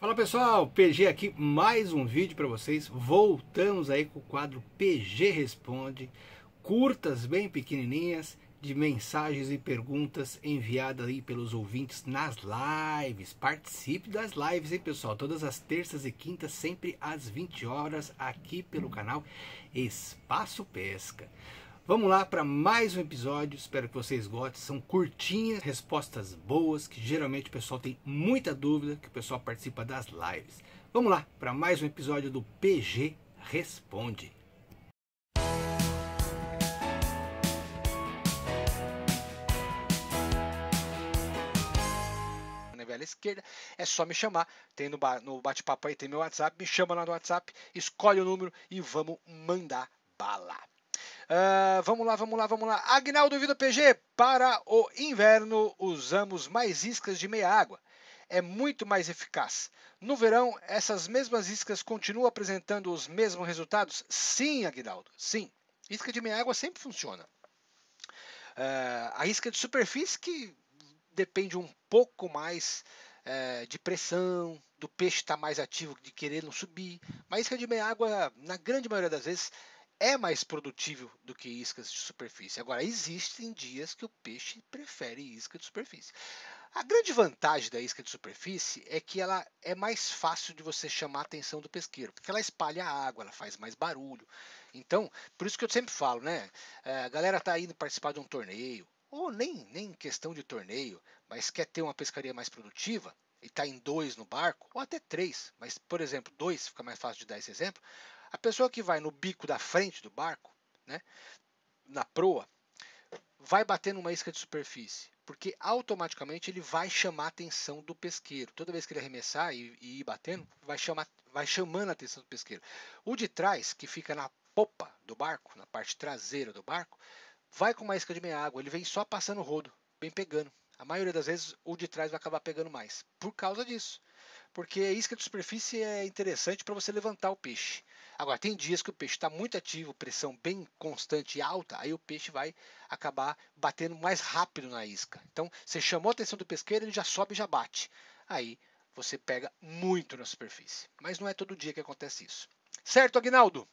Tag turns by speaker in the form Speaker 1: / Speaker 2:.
Speaker 1: Fala pessoal, PG aqui, mais um vídeo para vocês. Voltamos aí com o quadro PG Responde, curtas bem pequenininhas de mensagens e perguntas enviadas aí pelos ouvintes nas lives. Participe das lives, hein, pessoal? Todas as terças e quintas, sempre às 20 horas, aqui pelo canal Espaço Pesca. Vamos lá para mais um episódio, espero que vocês gostem. São curtinhas, respostas boas, que geralmente o pessoal tem muita dúvida, que o pessoal participa das lives. Vamos lá para mais um episódio do PG Responde.
Speaker 2: velha esquerda, é só me chamar. Tem no, no bate-papo aí, tem meu WhatsApp, me chama lá no WhatsApp, escolhe o número e vamos mandar bala. Uh, vamos lá, vamos lá, vamos lá. Agnaldo Vida PG, para o inverno usamos mais iscas de meia água. É muito mais eficaz. No verão, essas mesmas iscas continuam apresentando os mesmos resultados? Sim, Agnaldo, sim. Isca de meia água sempre funciona. Uh, a isca de superfície que depende um pouco mais uh, de pressão, do peixe estar tá mais ativo, de querer não subir. Mas isca de meia água, na grande maioria das vezes, é mais produtivo do que iscas de superfície. Agora, existem dias que o peixe prefere isca de superfície. A grande vantagem da isca de superfície é que ela é mais fácil de você chamar a atenção do pesqueiro, porque ela espalha a água, ela faz mais barulho. Então, por isso que eu sempre falo, né? É, a galera está indo participar de um torneio, ou nem, nem questão de torneio, mas quer ter uma pescaria mais produtiva, e está em dois no barco, ou até três, mas por exemplo, dois, fica mais fácil de dar esse exemplo. A pessoa que vai no bico da frente do barco, né, na proa, vai bater numa isca de superfície, porque automaticamente ele vai chamar a atenção do pesqueiro. Toda vez que ele arremessar e, e ir batendo, vai, chamar, vai chamando a atenção do pesqueiro. O de trás, que fica na popa do barco, na parte traseira do barco, vai com uma isca de meia água, ele vem só passando o rodo, bem pegando. A maioria das vezes o de trás vai acabar pegando mais, por causa disso porque é a isca de superfície é interessante para você levantar o peixe. Agora, tem dias que o peixe está muito ativo, pressão bem constante e alta, aí o peixe vai acabar batendo mais rápido na isca. Então, você chamou a atenção do pesqueiro, ele já sobe e já bate. Aí você pega muito na superfície. Mas não é todo dia que acontece isso. Certo, Agnaldo?